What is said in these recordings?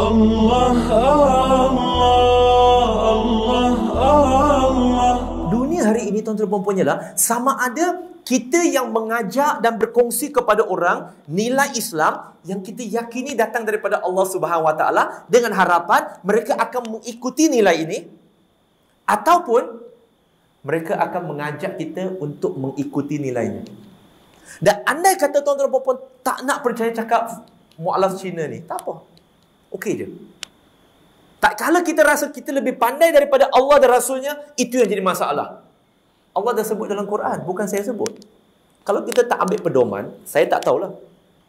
Allah Allah Allah Allah Dunia hari ini tuan-tuan dan puan ialah sama ada kita yang mengajak dan berkongsi kepada orang nilai Islam yang kita yakini datang daripada Allah Subhanahu Wa Taala dengan harapan mereka akan mengikuti nilai ini ataupun mereka akan mengajak kita untuk mengikuti nilainya. Dan andai kata tuan-tuan dan puan tak nak percaya cakap mualaf Cina ni, tak apa. Okey je. Tak kala kita rasa kita lebih pandai daripada Allah dan Rasulnya, itu yang jadi masalah. Allah dah sebut dalam Quran, bukan saya sebut. Kalau kita tak ambil pedoman, saya tak tahulah.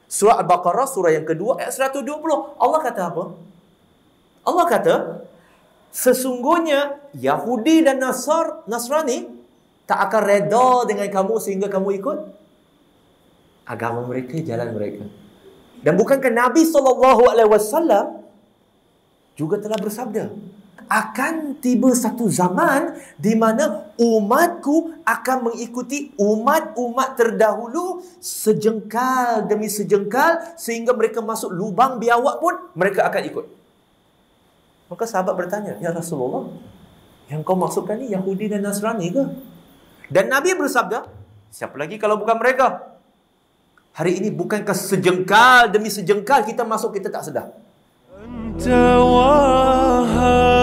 Surah Al-Baqarah, surah yang kedua, ayat 120. Allah kata apa? Allah kata, sesungguhnya Yahudi dan Nasar, Nasrani tak akan reda dengan kamu sehingga kamu ikut agama mereka, jalan mereka. Dan bukankah Nabi SAW juga telah bersabda, akan tiba satu zaman di mana umatku akan mengikuti umat-umat terdahulu sejengkal demi sejengkal sehingga mereka masuk lubang biawak pun mereka akan ikut. Maka sahabat bertanya, Ya Rasulullah, yang kau maksudkan ni Yahudi dan Nasrani ke? Dan Nabi bersabda, siapa lagi kalau bukan mereka? Hari ini bukankah sejengkal demi sejengkal kita masuk kita tak sedar. Anta wahabul